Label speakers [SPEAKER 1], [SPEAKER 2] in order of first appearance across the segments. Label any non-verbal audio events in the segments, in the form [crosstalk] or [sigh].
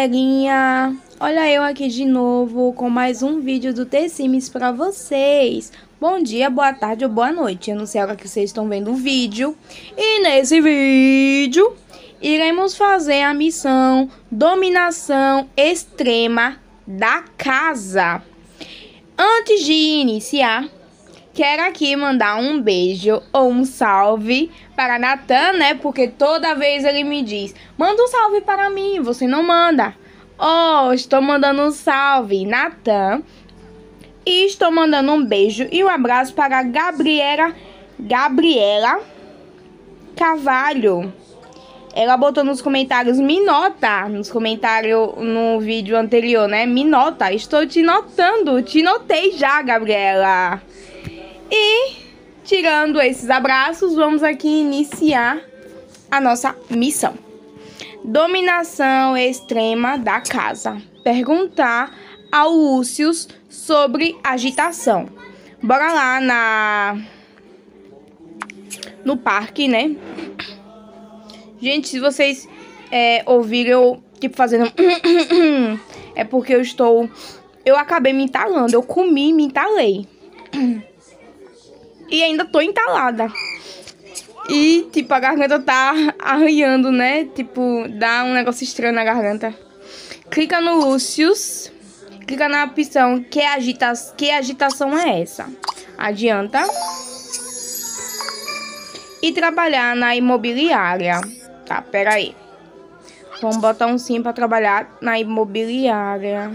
[SPEAKER 1] Galerinha! Olha eu aqui de novo com mais um vídeo do T-Sims pra vocês. Bom dia, boa tarde ou boa noite. Eu não sei a hora que vocês estão vendo o vídeo. E nesse vídeo, iremos fazer a missão Dominação Extrema da Casa. Antes de iniciar, quero aqui mandar um beijo ou um salve para Natan, né? Porque toda vez ele me diz: manda um salve para mim, você não manda. Oh, estou mandando um salve, Natan. E estou mandando um beijo e um abraço para Gabriela, Gabriela Cavalho. Ela botou nos comentários, me nota, nos comentários no vídeo anterior, né? Me nota, estou te notando, te notei já, Gabriela. E, tirando esses abraços, vamos aqui iniciar a nossa missão. Dominação extrema da casa. Perguntar ao Lúcio sobre agitação. Bora lá na no parque, né? Gente, se vocês é, ouvirem eu, tipo, fazendo... [coughs] é porque eu estou... Eu acabei me entalando. Eu comi me entalei. [coughs] E ainda tô entalada. E, tipo, a garganta tá arranhando, né? Tipo, dá um negócio estranho na garganta. Clica no Lúcius. Clica na opção que, agita que agitação é essa. Adianta. E trabalhar na imobiliária. Tá, pera aí. Vamos botar um sim pra trabalhar na imobiliária.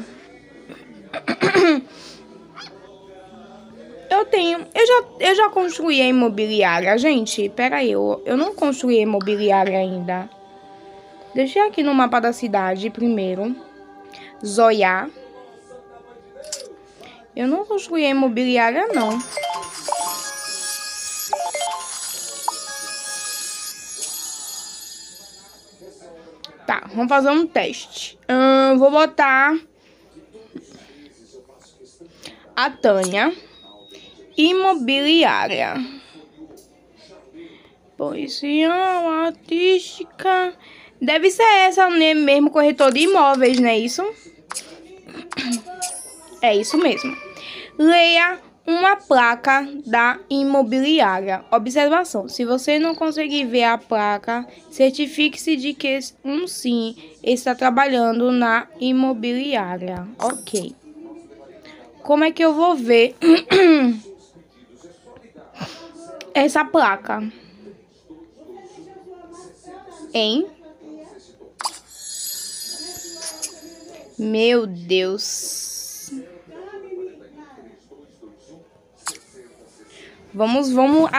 [SPEAKER 1] [clears throat] [coughs] Eu tenho... Eu já, eu já construí a imobiliária, gente. Pera aí, eu, eu não construí a imobiliária ainda. Deixei aqui no mapa da cidade primeiro. Zoiar. Eu não construí a imobiliária, não. Tá, vamos fazer um teste. Hum, vou botar a Tânia imobiliária. Posição artística. Deve ser essa né, mesmo, corretor de imóveis, não é isso? É isso mesmo. Leia uma placa da imobiliária. Observação: se você não conseguir ver a placa, certifique-se de que um sim está trabalhando na imobiliária. Ok. Como é que eu vou ver [clears throat] essa placa? Hein? Meu Deus. Vamos, vamos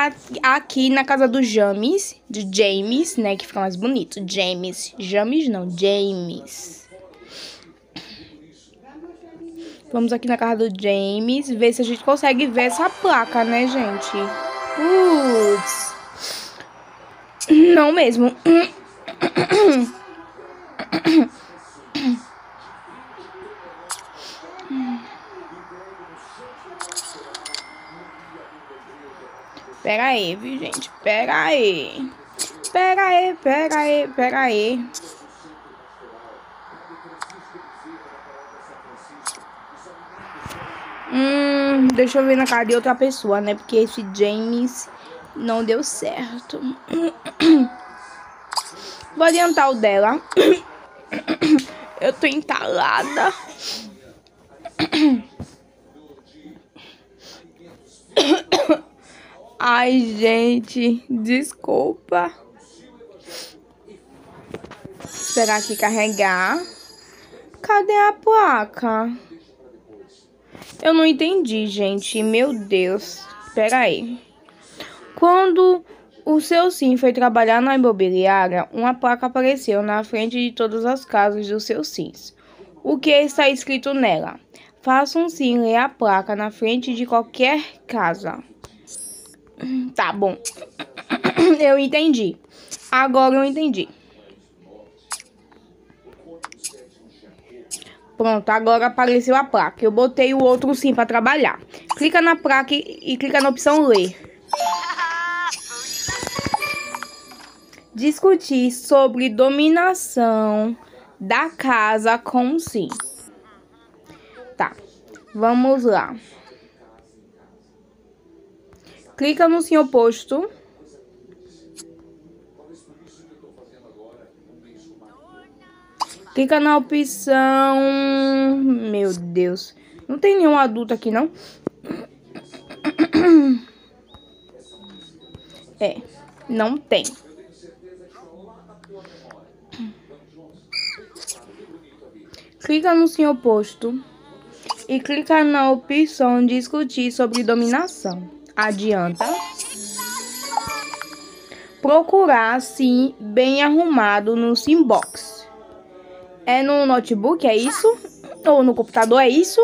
[SPEAKER 1] aqui na casa do James, de James, né, que fica mais bonito. James, James não, James. Vamos aqui na casa do James, ver se a gente consegue ver essa placa, né, gente? Putz. Não mesmo. Pera aí, viu, gente? Pera aí. Pera aí, pera aí, pera aí. Hum, deixa eu ver na cara de outra pessoa, né? Porque esse James não deu certo. Vou adiantar o dela. Eu tô entalada. Ai, gente, desculpa. Esperar aqui carregar. Cadê a placa? Eu não entendi, gente. Meu Deus. Espera aí. Quando o seu sim foi trabalhar na imobiliária, uma placa apareceu na frente de todas as casas dos seus sims. O que está escrito nela? Faça um sim ler a placa na frente de qualquer casa. Tá bom. [coughs] Eu entendi. Agora eu entendi. Pronto, agora apareceu a placa. Eu botei o outro sim para trabalhar. Clica na placa e, e clica na opção ler. Discutir sobre dominação da casa com sim. Tá, vamos lá. Clica no sim oposto. Clica na opção... Meu Deus. Não tem nenhum adulto aqui, não? [clears throat] É, não tem. Clica no sim oposto e clica na opção discutir sobre dominação. Adianta. Procurar sim bem arrumado no Simbox. É no notebook, é isso? Ou no computador, é isso?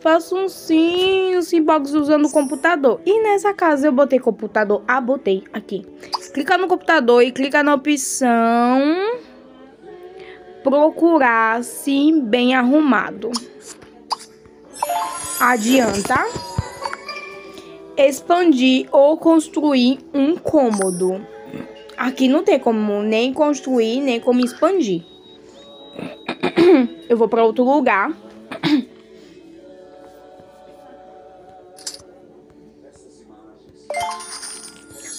[SPEAKER 1] Faço um sim, um Simbox usando o computador. E nessa casa eu botei computador. Ah, botei aqui. Clica no computador e clica na opção procurar sim bem arrumado. Adianta expandir ou construir um cômodo. Aqui não tem como nem construir, nem como expandir. Eu vou para outro lugar.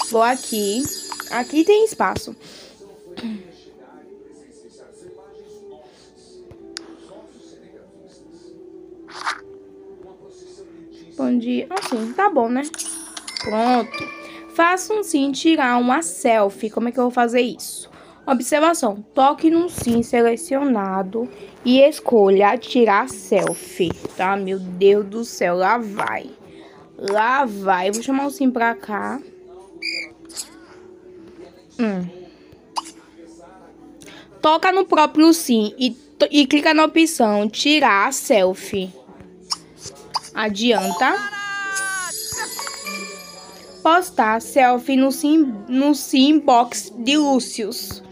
[SPEAKER 1] Vou aqui. Aqui tem espaço. Bom dia. Assim, tá bom, né? Pronto. Faça um sim tirar uma selfie. Como é que eu vou fazer isso? Observação. Toque no sim selecionado e escolha tirar selfie, tá? Meu Deus do céu, lá vai. Lá vai. Vou chamar o sim pra cá. Hum. Toca no próprio sim e, e clica na opção tirar selfie. Adianta. Postar selfie no sim, no sim box de Lúcius.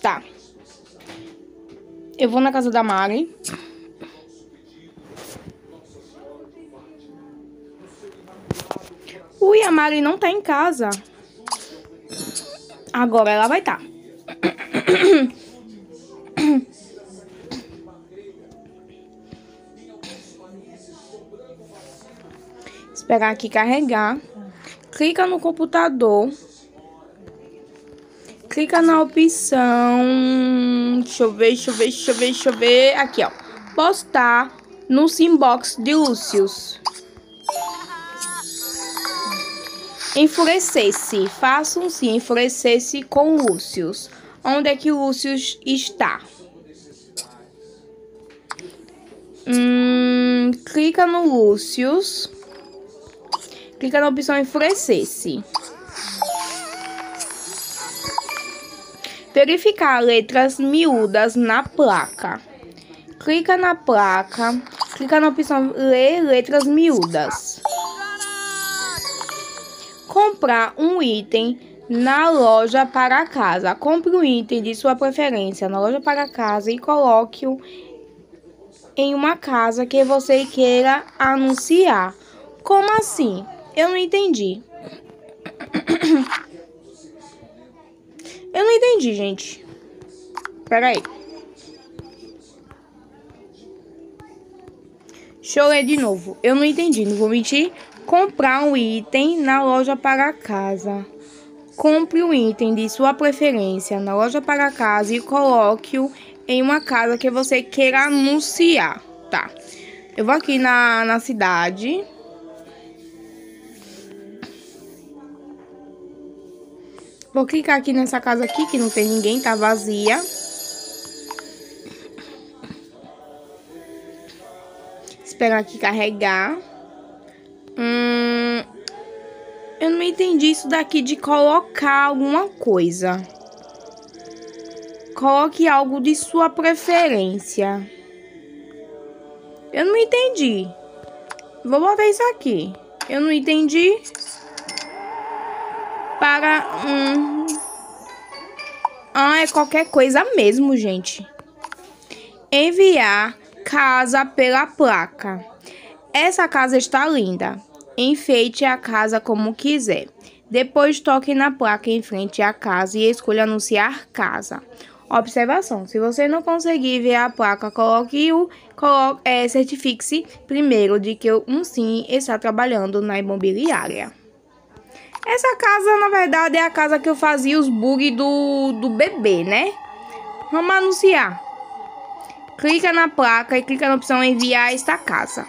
[SPEAKER 1] Tá. Eu vou na casa da Mari. Ui, a Mari não tá em casa. Agora ela vai estar. Tá. Esperar aqui carregar. Clica no computador. Clica na opção. Deixa eu ver, deixa eu ver, deixa eu ver, deixa eu ver. Aqui, ó. Postar no Simbox de Lúcius. Sim, enfurecer-se com Lúcius. Onde é que Lúcius está? Hum, clica no Lúcius. Clica na opção enfurecer-se. Verificar letras miúdas na placa. Clica na placa. Clica na opção ler letras miúdas. Comprar um item na loja para casa. Compre um item de sua preferência na loja para casa e coloque-o em uma casa que você queira anunciar. Como assim? Eu não entendi. Eu não entendi, gente. Pera aí. Deixa eu ler de novo. Eu não entendi, não vou mentir. Comprar um item na loja para casa. Compre um item de sua preferência na loja para casa e coloque-o em uma casa que você queira anunciar. Tá. Eu vou aqui na, na cidade. Vou clicar aqui nessa casa aqui, que não tem ninguém, tá vazia. Esperar aqui carregar. Hum, eu não entendi isso daqui de colocar alguma coisa. Coloque algo de sua preferência. Eu não entendi. Vou botar isso aqui. Eu não entendi para um... Ah, é qualquer coisa mesmo, gente. Enviar casa pela placa. Essa casa está linda. Enfeite a casa como quiser. Depois toque na placa em frente à casa e escolha anunciar casa. Observação: se você não conseguir ver a placa, coloque o coloque, é, certifique-se primeiro de que um sim está trabalhando na imobiliária. Essa casa, na verdade, é a casa que eu fazia os bugs do, do bebê, né? Vamos anunciar. Clica na placa e clica na opção enviar esta casa.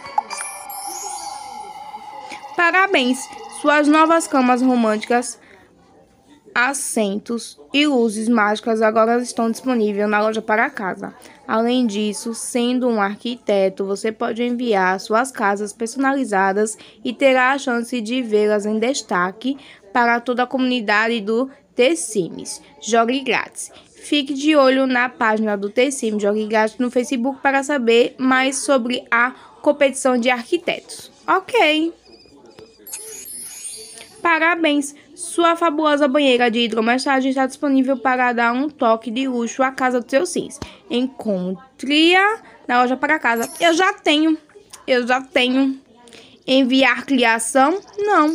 [SPEAKER 1] Parabéns! Suas novas camas românticas, assentos e luzes mágicas agora estão disponíveis na loja para casa. Além disso, sendo um arquiteto, você pode enviar suas casas personalizadas e terá a chance de vê-las em destaque para toda a comunidade do T-Sims. Jogue grátis. Fique de olho na página do T-Sims Jogue Grátis no Facebook para saber mais sobre a competição de arquitetos. Ok! Parabéns! Sua fabulosa banheira de hidromassagem está disponível para dar um toque de luxo à casa dos seus sims. Encontre-a na loja para casa. Eu já tenho. Eu já tenho. Enviar criação? Não.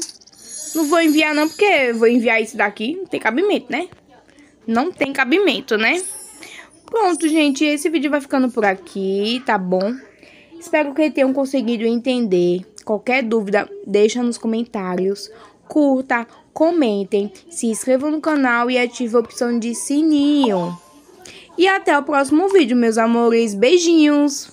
[SPEAKER 1] Não vou enviar não, porque vou enviar isso daqui. Não tem cabimento, né? Não tem cabimento, né? Pronto, gente. Esse vídeo vai ficando por aqui, tá bom? Espero que tenham conseguido entender. Qualquer dúvida, deixa nos comentários curta, comentem, se inscrevam no canal e ative a opção de sininho. E até o próximo vídeo, meus amores. Beijinhos!